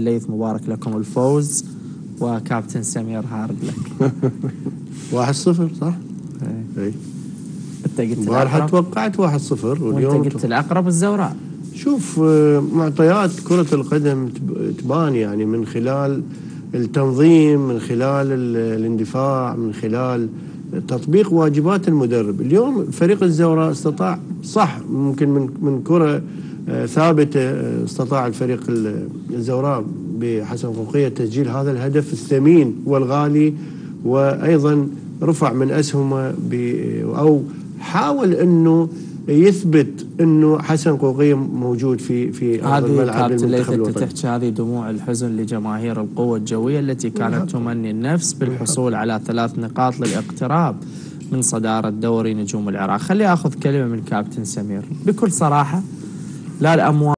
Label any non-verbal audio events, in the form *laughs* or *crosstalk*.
كابتن ليث مبارك لكم الفوز وكابتن سمير هارد لك. *laughs* واحد صفر صح؟ إيه. اي أنت قلت البارحة توقعت واحد صفر؟ واليوم وانت قلت العقرب الزوراء شوف آه، معطيات كرة القدم تب- تبان يعني من خلال التنظيم من خلال ال- الاندفاع من خلال تطبيق واجبات المدرب. اليوم فريق الزوراء استطاع صح ممكن من من كرة آه، ثابتة آه، استطاع الفريق ال- الزوراء بحسن فوقية تسجيل هذا الهدف الثمين والغالي وأيضا رفع من أسهمه ب- أو حاول أنه يثبت إنه حسن قوقيه موجود في في أرض هذه الملعب للمنتخب الوطني. تحكي هذه دموع الحزن لجماهير القوة الجوية التي كانت تمني النفس بالحصول على ثلاث نقاط للاقتراب من صدارة دوري نجوم العراق. خلي أخذ كلمة من كابتن سمير. بكل صراحة لا الاموال